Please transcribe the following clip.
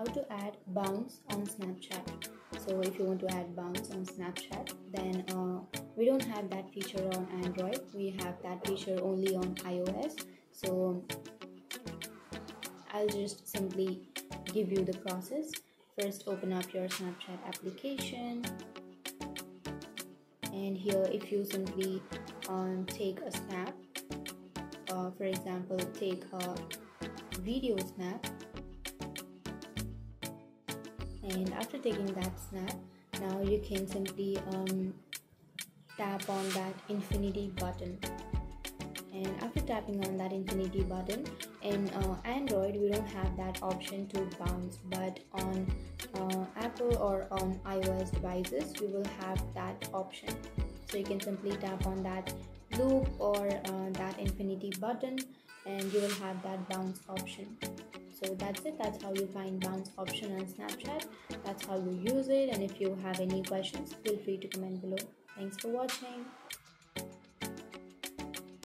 how to add bounce on snapchat. So if you want to add bounce on snapchat then uh, we don't have that feature on android. We have that feature only on ios. So i'll just simply give you the process. First open up your snapchat application. And here if you simply um, take a snap uh, for example take a video snap and after taking that snap now you can simply um, tap on that infinity button. And after tapping on that infinity button in uh, android we don't have that option to bounce but on uh, apple or on ios devices we will have that option. So you can simply tap on that loop or uh, that infinity button and you will have that bounce option so that's it. That's how you find bounce option on snapchat. That's how you use it. And if you have any questions feel free to comment below. Thanks for watching